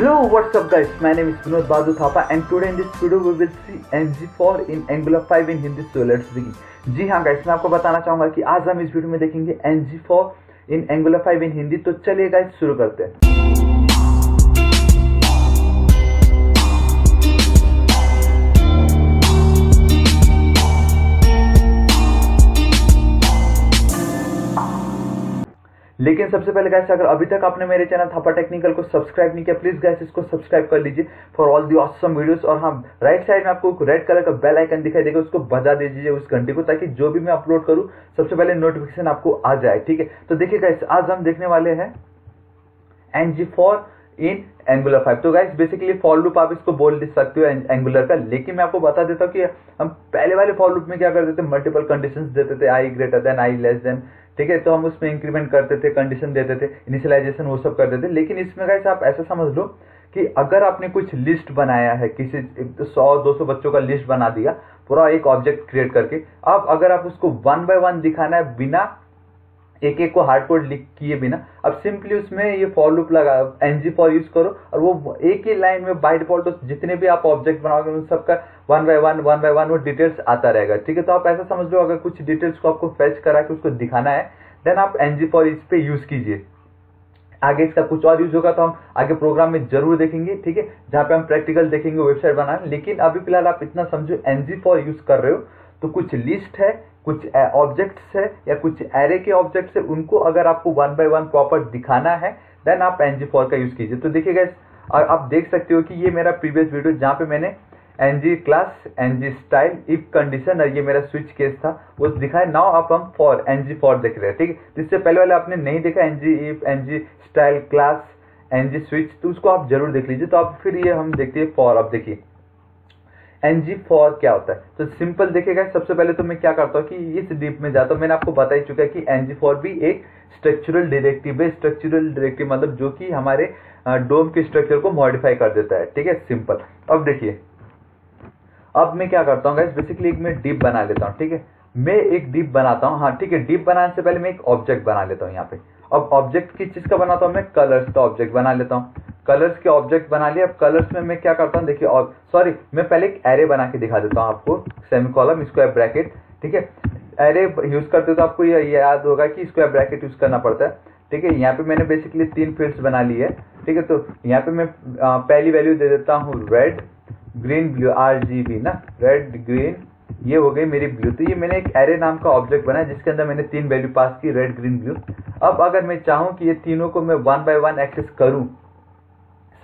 Hello, what's up guys? My name is Vinod Badu Thapa and today in this video we will see MG4 in Angular 5 in Hindi. So let's begin. जी हाँ guys मैं आपको बताना चाहूँगा कि आज हम इस वीडियो में देखेंगे MG4 in Angular 5 in Hindi. तो चलिए गाइस शुरू करते हैं लेकिन सबसे पहले गैस अगर अभी तक आपने मेरे चैनल थापा टेक्निकल को सब्सक्राइब नहीं किया प्लीज़ गैस इसको सब्सक्राइब कर लीजिए for all the awesome videos और हाँ राइट साइड में आपको रेड कलर का बेल आइकन दिखाई देगा, उसको बजा दीजिए उस घंटे को ताकि जो भी मैं अपलोड करूँ, सबसे पहले नोटिफिकेशन आपको आ जाए, ठीक है? तो देखिए गैस आज हम देखने वाले हैं N G for in Angular five तो गाइस बेसिकली फॉर लूप आप इसको बोल सकते हो एंगुलर का, लेकिन मैं आपको बता देता हूँ कि हम पहले वाले फॉर लूप में क्या करते थे? मल्टीपल कंडीशंस देते थे I greater than I less than ठीक है तो हम उसमें इंक्रीमेंट करते थे कंडीशन देते थे इनिशियलाइजेशन वो सब करते थे। लेकिन इसमें गाइस आप ऐसा समझ लो कि अगर आपने कुछ लिस्ट बनाया है, किसी सौ, दो सौ बच्चों का लिस्ट बना दिया, पूरा एक ऑब्जेक्ट क्रिएट करके, अब अगर आप उसको वन बाय वन दिखाना है बिना एक एक को हार्ड कोड लिख किए बिना। अब सिंपली उसमें ये फॉर लूप लगा एनजी फॉर यूज़ करो और वो एक ही लाइन में बाय डिफ़ॉल्ट तो जितने भी आप ऑब्जेक्ट बनाओगे, उन सबका one by one one by one वो डिटेल्स आता रहेगा। ठीक है तो आप ऐसा समझ लो, अगर कुछ डिटेल्स को आपको फेच करा के उसको दिखाना है देन आप एनजी फॉर इस पे यूज़ कीजिए। आगे इसका कुछ और यूज़ होगा तो हम आगे प्रोग्राम में ज़रूर देखेंगे, ठीक है? जहाँ पे हम प्रैक्टिकल देखेंगे वेबसाइट बनाना, लेकिन अभी फ़िलहाल आप इतना समझो एनजी फॉर यूज़ कर रहे हो तो कुछ लिस्ट है कुछ ऑब्जेक्ट्स है या कुछ एरे के ऑब्जेक्ट्स है, उनको अगर आपको वन बाय वन प्रॉपर दिखाना है देन आप एनजी फॉर का यूज़ कीजिए। तो देखिएगा और आप देख सकते हो कि ये मेरा प्रीवियस वीडियो जहाँ पे मैंने NG class NG style if condition और ये मेरा स्विच केस था, वो दिखाए नाउ आप हम फॉर एनजी फॉर देख रहे हैं, ठीक है? इससे पहले वाले आपने नहीं देखा NG if NG style class NG switch तो उसको आप ज़रूर देख लीजिए। तो आप फिर ये हम देखते हैं फॉर आप देखिए। एनजी फॉर क्या होता है? तो सिंपल देखेगा सबसे पहले तो मैं क्या करता हूँ कि इस डीप में जाता हूँ। मैंने आपको बता ही चुका है कि एनजी फॉर भी एक स्ट्रक्चरल डायरेक्टिव है। स्ट्रक्चरल डायरेक्टिव मतलब जो कि हमारे डोम के स्ट्रक्चर को मॉडिफाई कर देता है। ठीक है? सिंपल अब देखिए। अब मैं क्या करता हूँ बेसिकली एक मैं डीप बना लेता हूँ। ठीक है? मैं एक डीप बनाता हूँ। हाँ ठीक है। डीप बनाने से पहले मैं एक ऑब्जेक्ट बना लेता हूँ यहाँ पे। अब ऑब्जेक्ट किस चीज़ का बनाता हूँ मैं? कलर्स का ऑब्जेक्ट बना लेता हूँ। कलर्स के ऑब्जेक्ट बना लिया अब कलर्स में मैं क्या करता हूँ? देखिए, और सॉरी मैं पहले एक एरे बना के दिखा देता हूँ आपको। सेमी कॉलम स्क्वायर ब्रैकेट ठीक है? एरे यूज़ करते तो आपको ये याद होगा कि स्क्वायर ब्रैकेट यूज़ करना पड़ता है। ठीक है, यहाँ पे मैंने बेसिकली तीन फील्ड्स बना ली है ठीक है तो यहाँ पे मैं पहली वैल्यू दे देता हूँ red green blue R G B ना? रेड ग्रीन ये हो गई मेरी ब्लू तो ये मैंने एक एरे नाम का ऑब्जेक्ट बनाया, जिसके अंदर मैंने तीन वैल्यू पास की रेड ग्रीन ब्लू अब अगर मैं चाहूँ कि ये तीनों को मैं वन बाय वन एक्सेस करूँ,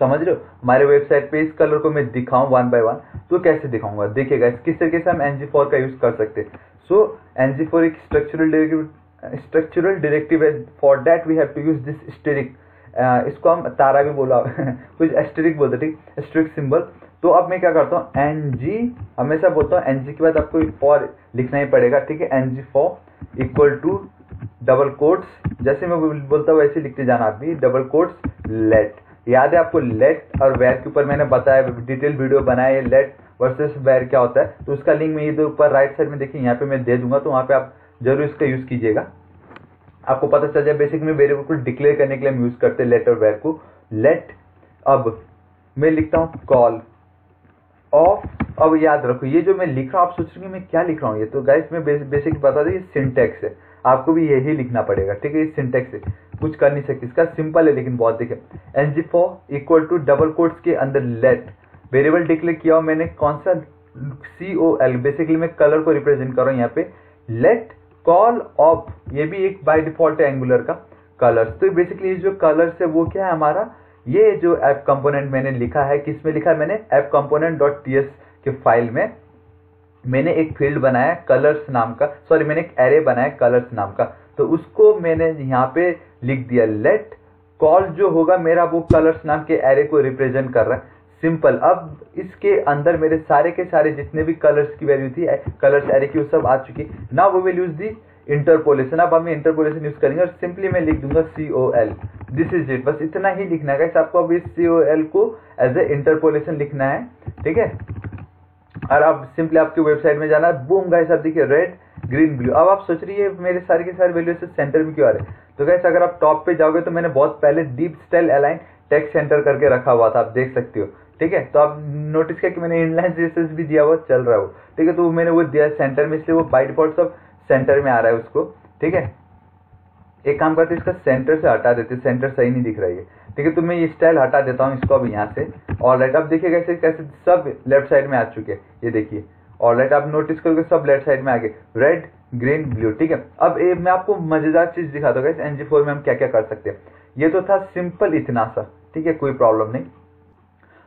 समझ रहे हो? हमारे वेबसाइट पे इस कलर को मैं दिखाऊँ वन बाय वन तो कैसे दिखाऊँगा? देखिएगा किस तरीके से हम एनजी फोर का यूज़ कर सकते सो एनजी फोर एक स्ट्रक्चरल स्ट्रक्चरल डायरेक्टिव है। For that we have to use this asterisk इसको हम तारा भी बोला, कुछ एस्टेरिक बोलते ठीक? एस्टेरिक सिंबल तो अब मैं क्या करता हूँ? एन जी हमेशा बोलता हूँ एन जी के बाद आपको फॉर लिखना ही पड़ेगा, ठीक है? N G for equal to double quotes जैसे मैं बोलता हूँ वैसे लिखते जाना आप भी डबल कोट्स लेट याद है आपको लेट और वेर के ऊपर मैंने बताया डिटेल वीडियो बनाया लेट वर्सेस वेर क्या होता है? तो उसका लिंक मैं इधर ऊपर राइट साइड में देखिए, यहाँ पे मैं दे दूँगा तो वहाँ पे आप ज़रूर इसका यूज़ कीजिएगा। आपको पता चल जाए बेसिक में वेरिएबल को डिक्लेयर करने के लिए हम यूज़ करते हैं लेट और वेर को। लेट अब मैं लिखता हूँ कॉल ऑफ़ अब याद रखो, ये जो मैं लिख रहा हूँ, आप सोच रहे मैं क्या लिख रहा हूँ? ये तो गाइस मैं बेसिक बता दें सिंटेक्स है। आपको भी यही लिखना पड़ेगा, ठीक है? इस सिंटेक्स से कुछ कर नहीं सकते। इसका सिंपल है, लेकिन बहुत देखे। N G for equal to double quotes के अंदर लेट वेरिएबल डिक्लेयर किया मैंने, कौन सा? सी ओ एल बेसिकली मैं कलर को रिप्रेजेंट कर रहा हूँ यहाँ पे। लेट कॉल ऑफ़ ये भी एक बाय डिफ़ॉल्ट है एंगुलर का। कलर्स तो बेसिकली जो कलर्स है, वो क्या है हमारा? ये जो ऐप कंपोनेंट मैंने लिखा है किसमें लिखा है? मैंने app component dot T S के फ़ाइल में मैंने एक फ़ील्ड बनाया कलर्स नाम का। सॉरी मैंने एक एरे बनाया कलर्स नाम का। तो उसको मैंने यहाँ पे लिख दिया लेट कॉल जो होगा मेरा वो कलर्स नाम के एरे को रिप्रेजेंट कर रहा है। सिंपल अब इसके अंदर मेरे सारे के सारे जितने भी कलर्स की वैल्यू थी कलर्स एरे की, वो सब आ चुकी। ना वो विल यूज़ दी इंटरपोलेशन अब हम इंटरपोलेशन यूज़ करेंगे और सिंपली मैं लिख दूँगा C O L this is it बस इतना ही लिखना है। आपको अब इस सी ओ एल को एज ए इंटरपोलेशन लिखना है। ठीक है? और अब सिंपली आपकी वेबसाइट में जाना है। बूम गाइस आप देखिए रेड ग्रीन ब्लू अब आप सोच रही है, मेरे सारे के सारे वैल्यू से सेंटर में क्यों आ रहे हैं? तो गैस अगर आप टॉप पे जाओगे तो मैंने बहुत पहले div style align text center करके रखा हुआ था। आप देख सकते हो। ठीक है? तो आप नोटिस किया कि मैंने इनलाइन सीएसएस भी दिया हुआ चल रहा हो। ठीक है? तो मैंने वो दिया सेंटर में, इसलिए वो बाई डिफ़ॉल्ट सब सेंटर में आ रहा है उसको ठीक है? एक काम करते इसका सेंटर से हटा देते सेंटर सही नहीं दिख रही है ठीक है तो मैं ये स्टाइल हटा देता हूँ इसको अब यहाँ से। और राइट अब देखिए कैसे कैसे सब लेफ़्ट साइड में आ चुके हैं। ये देखिए। और राइट आप नोटिस करोगे सब लेफ़्ट साइड में आ गए। रेड ग्रीन ब्लू ठीक है? अब ए, मैं आपको मज़ेदार चीज़ दिखा दूँगा इस एनजी फोर में हम क्या क्या कर सकते हैं। ये तो था सिंपल इतना सा ठीक है? कोई प्रॉब्लम नहीं।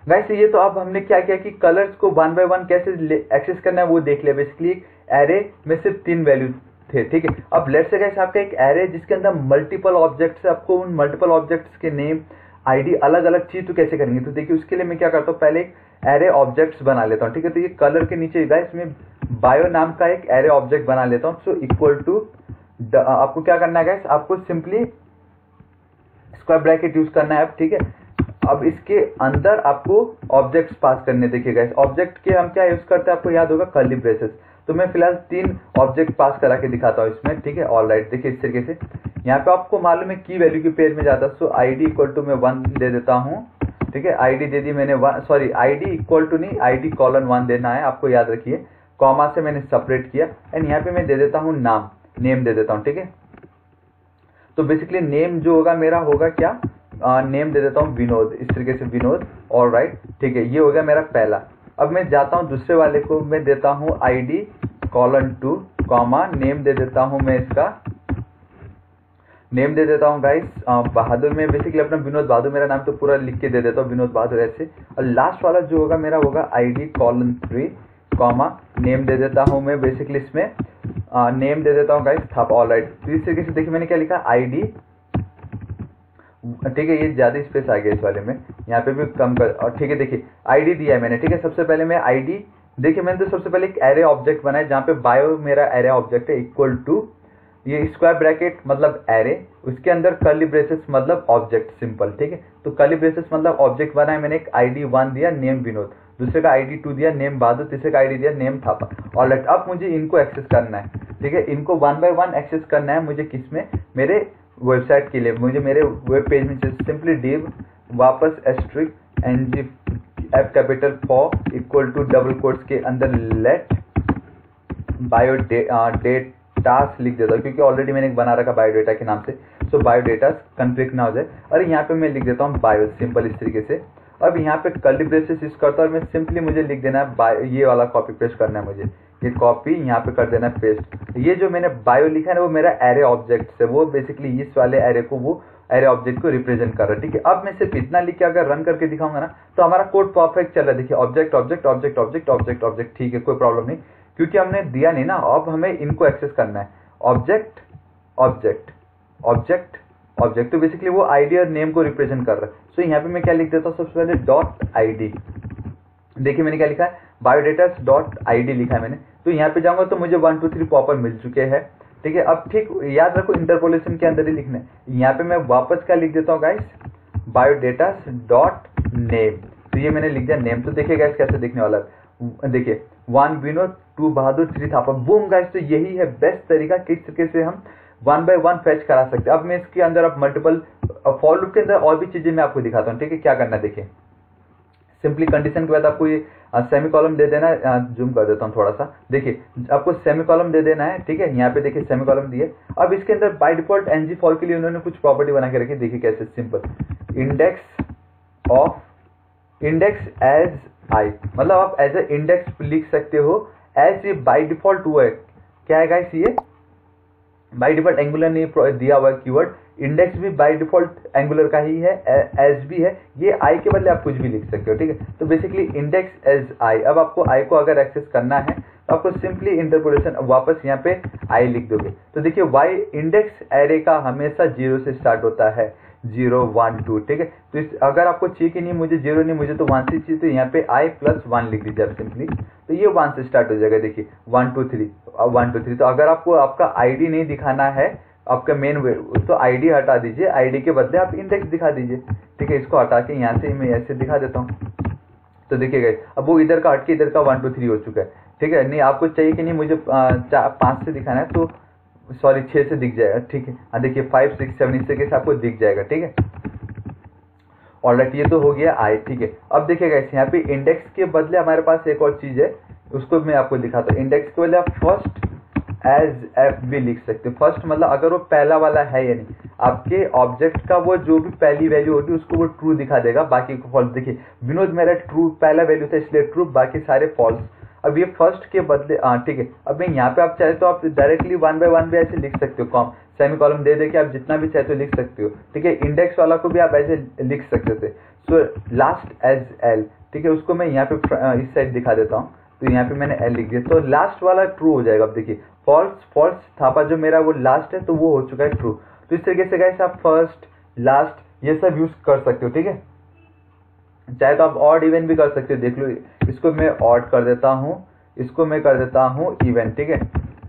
गाइस ये तो अब हमने क्या किया कि कलर्स को वन बाय वन कैसे एक्सेस करना है वो देख लिया बेसिकली एरे में सिर्फ़ तीन वैल्यू थे, ठीक है? अब लेट से गाइस आपका एक एरे जिसके अंदर मल्टीपल ऑब्जेक्ट्स है, आपको उन मल्टीपल ऑब्जेक्ट्स के नेम आईडी अलग अलग चीज़ तो कैसे करेंगे? तो देखिए, उसके लिए मैं क्या करता हूँ, पहले एक एरे ऑब्जेक्ट्स बना लेता हूँ, ठीक है? तो ये कलर के नीचे गाइस मैं बायो नाम का एक एरे ऑब्जेक्ट बना लेता हूँ सो इक्वल टू आपको क्या करना है आपको सिंपली स्क्वायर ब्रैकेट यूज़ करना है अब, ठीक है? अब इसके अंदर आपको ऑब्जेक्ट्स पास करने देखिए गाइस ऑब्जेक्ट के हम क्या यूज़ करते हैं, आपको याद होगा कर्ली ब्रेसेस तो मैं फ़िलहाल तीन ऑब्जेक्ट पास करा के दिखाता हूँ इसमें, ठीक है? ऑल राइट देखिए इस तरीके से। यहाँ पे आपको मालूम है की वैल्यू की पेज में जाता so I D equal to मैं वन दे देता हूँ, ठीक है? आईडी दे दी मैंने one sorry ID equal to नहीं आई डी कॉलन वन देना है, आपको याद रखिए। कॉमा से मैंने सेपरेट किया। एंड यहाँ पे मैं दे देता हूँ नाम नेम दे देता हूँ, ठीक है? तो बेसिकली नेम जो होगा मेरा होगा क्या? नेम दे देता हूँ, विनोद। इस तरीके से विनोद और राइट ठीक है? ये हो गया मेरा पहला। अब मैं जाता हूँ दूसरे वाले को, मैं देता हूँ D colon two comma name दे देता हूँ मैं इसका। नेम दे देता हूँ गाइस बहादुर, में बेसिकली अपना विनोद बहादुर, मेरा नाम तो पूरा लिख के दे देता हूँ, विनोद बहादुर ऐसे। और लास्ट वाला जो होगा, मेरा होगा I D colon three comma name दे देता हूँ मैं बेसिकली इसमें। नेम दे देता हूँ गाइस थाप ऑल राइट तो इस तरीके से देखिए मैंने क्या लिखा? आई डी ठीक है, ये ज़्यादा स्पेस आ गया इस वाले में। यहाँ पे भी कम कर, और ठीक है, देखिए आईडी दिया है मैंने, ठीक है, सबसे पहले मैं आईडी देखिए, मैंने तो सबसे पहले एक एरे ऑब्जेक्ट बनाया, जहाँ पे बायो मेरा एरे ऑब्जेक्ट है इक्वल टू ये स्क्वायर ब्रैकेट मतलब एरे उसके अंदर कर्ली ब्रेसेस मतलब ऑब्जेक्ट सिंपल ठीक है। तो कर्ली ब्रेसेस मतलब ऑब्जेक्ट बनाया, मैंने एक आईडी वन दिया नेम विनोद, दूसरे का आईडी टू दिया नेम बहादुर तीसरे का आईडी दिया नेम थापा। और लेट अब मुझे इनको एक्सेस करना है, ठीक है, इनको वन बाय वन एक्सेस करना है, मुझे किसमें? मेरे वेबसाइट के लिए। मुझे मेरे वेब पेज में सिंपली डिव वापस asterisk N G F capital for equal to double quotes के अंदर लेट बायो डेट टास्क लिख देता हूँ, क्योंकि ऑलरेडी मैंने एक बना रखा बायोडेटा के नाम से। सो बायोडेटा कंफ्लिक्ट ना हो जाए और यहाँ पे मैं लिख देता हूँ बायो सिंपल इस तरीके से। अब यहाँ पे कल्टी ब्रेसेस यूज़ करता हूँ और मैं सिंपली मुझे लिख देना है बायो ये वाला कॉपी पेस्ट करना है मुझे। ये कॉपी यहाँ पे कर देना है पेस्ट ये जो मैंने बायो लिखा है ना, वो मेरा एरे ऑब्जेक्ट है वो बेसिकली इस वाले एरे को, वो एरे ऑब्जेक्ट को रिप्रेजेंट कर रहा है, ठीक है? अब मैं सिर्फ़ इतना लिख के अगर रन करके दिखाऊँगा ना तो हमारा कोड परफेक्ट चल रहा है। देखिए object object object object object object ठीक है, कोई प्रॉब्लम नहीं। क्योंकि हमने दिया नहीं ना, अब हमें इनको एक्सेस करना है। ऑब्जेक्ट ऑब्जेक्ट ऑब्जेक्ट ऑब्जेक्ट तो बेसिकली वो आईडी और नेम को रिप्रेजेंट कर रहा है। सो यहाँ पे मैं क्या लिख देता हूँ, सबसे पहले डॉट आईडी देखिए मैंने क्या लिखा है? बायोडेटा डॉट आईडी लिखा है मैंने। तो यहाँ पे जाऊँगा तो मुझे वन टू थ्री प्रॉपर मिल चुके हैं। ठीक है, अब ठीक याद रखो इंटरपोलेशन के अंदर ही लिखना है। यहाँ पे मैं वापस क्या लिख देता हूँ गाइस बायोडेटा डॉट नेम तो ये मैंने लिख दिया नेम तो देखिए गाइस कैसे दिखने वाला है। देखिए one Vinod two Bahadur three Thapa. Boom guys तो यही है बेस्ट तरीका, किस तरीके से हम वन बाय वन फैच करा सकते अब मैं इसके अंदर अब मल्टीपल फॉर लूप के अंदर और भी चीज़ें मैं आपको दिखाता हूँ, ठीक है? क्या करना देखिए। सिंपली कंडीशन के बाद आपको ये सेमी कॉलम दे देना है जूम कर देता हूँ थोड़ा सा देखिए, आपको सेमी कॉलम दे देना है, ठीक है? यहाँ पे देखिए सेमी कॉलम दिए। अब इसके अंदर बाय डिफ़ॉल्ट एनजी फॉल के लिए उन्होंने कुछ प्रॉपर्टी बना के रखी। देखिए कैसे simple index of index as I मतलब आप एज ए इंडेक्स लिख सकते हो। एज ये बाई डिफ़ॉल्ट हुआ है। क्या है गाइस ये? बाई डिफ़ॉल्ट एंगुलर ने दिया हुआ कीवर्ड इंडेक्स भी बाय डिफ़ॉल्ट एंगुलर का ही है एस भी है. ये आई के बदले आप कुछ भी लिख सकते हो, ठीक है? तो बेसिकली इंडेक्स एज आई अब आपको आई को अगर एक्सेस करना है तो आपको सिंपली इंटरपोलेशन वापस यहाँ पे आई लिख दोगे। तो देखिए वाई इंडेक्स एरे का हमेशा ज़ीरो से स्टार्ट होता है। ज़ीरो वन टू, ठीक है? तो इस, अगर आपको चाहिए कि नहीं, मुझे ज़ीरो नहीं, मुझे तो वन से चाहिए तो यहाँ पे आई प्लस वन लिख दीजिए आप सिंपली तो ये वन से स्टार्ट हो जाएगा, देखिए one two three one two three तो अगर आपको, आपका आईडी नहीं दिखाना है, आपका मेन तो आईडी हटा दीजिए आईडी के बदले आप इंडेक्स दिखा दीजिए, ठीक है? इसको हटा के यहाँ से मैं ऐसे दिखा देता हूँ। तो देखिए गए अब वो इधर का हट के इधर का वन टू थ्री हो चुका है, ठीक है? नहीं, आपको चाहिए कि नहीं, मुझे पाँच से दिखाना है तो सॉरी छः से दिख जाएगा, ठीक है। हाँ देखिए फाइव सिक्स सेवन इस तरीके से आपको दिख जाएगा, ठीक है। ऑलराइट ये तो हो गया आई ठीक है। अब देखिएगा इस यहाँ पे इंडेक्स के बदले हमारे पास एक और चीज़ है, उसको मैं आपको दिखाता हूँ। इंडेक्स के बदले आप फ़र्स्ट एज एफ़ भी लिख सकते हो। फ़र्स्ट मतलब अगर वो पहला वाला है या नहीं, आपके ऑब्जेक्ट का वो जो भी पहली वैल्यू होगी, उसको वो ट्रू दिखा देगा, बाकी फॉल्स देखिए, विनोद मेरा ट्रू पहला वैल्यू था, इसलिए ट्रू बाकी सारे फॉल्स अब ये फ़र्स्ट के बदले हाँ ठीक है। अब मैं यहाँ पे आप चाहे तो आप डायरेक्टली वन बाय वन भी ऐसे लिख सकते हो कॉम सेमी कॉलम दे दे के आप जितना भी चाहे तो लिख सकते हो। ठीक है इंडेक्स वाला को भी आप ऐसे लिख सकते थे। सो लास्ट एज एल ठीक है, उसको मैं यहाँ पे इस साइड दिखा देता हूँ। तो यहाँ पे मैंने एल लिख दिया। तो लास्ट वाला ट्रू हो जाएगा। अब देखिए फॉल्स फॉल्स थापा जो मेरा वो लास्ट है तो वो हो चुका है ट्रू तो इस तरीके से गैस आप फ़र्स्ट लास्ट ये सब यूज़ कर सकते हो, ठीक है? चाहे तो आप ऑड इवन भी कर सकते हो। देख लो, इसको मैं ऑड कर देता हूँ, इसको मैं कर देता हूँ इवन ठीक है?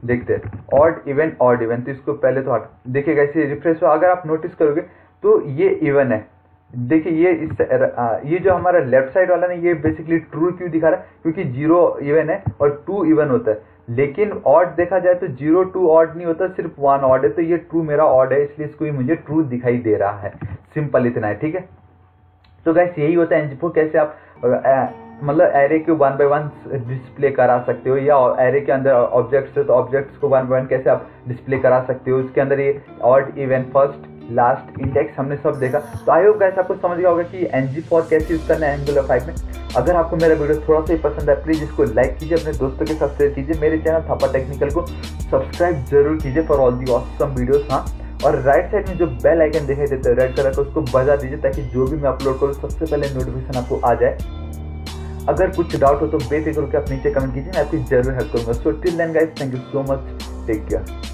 देखते हैं। ऑड इवन ऑड इवन तो इसको पहले तो आप देखिए कैसे रिफ्रेश हुआ। अगर आप नोटिस करोगे तो ये इवन है। देखिए, ये इस ये जो हमारा लेफ़्ट साइड वाला ना, ये बेसिकली ट्रू क्यों दिखा रहा है? क्योंकि ज़ीरो इवन है और टू इवन होता है। लेकिन ऑड देखा जाए तो ज़ीरो टू ऑड नहीं होता, सिर्फ़ वन ऑड है। तो ये ट्रू मेरा ऑड है, इसलिए इसको मुझे ट्रू दिखाई दे रहा है। सिंपल इतना है, ठीक है? तो गैस यही होता है एनजीपो कैसे आप मतलब एरे को वन बाय वन डिस्प्ले करा सकते हो, या एरे के अंदर ऑब्जेक्ट्स है तो ऑब्जेक्ट्स को वन बाय वन कैसे आप डिस्प्ले करा सकते हो, उसके अंदर ये odd even first last index हमने सब देखा। तो आई होप गैस आपको समझ गया होगा कि एन जी फॉर कैसे यूज़ करना है एंगुलर फाइव में। अगर आपको मेरा वीडियो थोड़ा सा ही पसंद है प्लीज़ इसको लाइक कीजिए, अपने दोस्तों के साथ शेयर कीजिए। मेरे चैनल थापा टेक्निकल को सब्सक्राइब ज़रूर कीजिए for all the awesome videos हाँ। और राइट साइड में जो बेल आइकन दिखाई देता है रेड कलर का, उसको बजा दीजिए ताकि जो भी मैं अपलोड करूँ, सबसे पहले नोटिफिकेशन आपको आ जाए। अगर कुछ डाउट हो तो बेफिक्र होकर आप नीचे कमेंट कीजिए, मैं आपकी ज़रूर हेल्प करूँगा। So till then guys thank you so much take care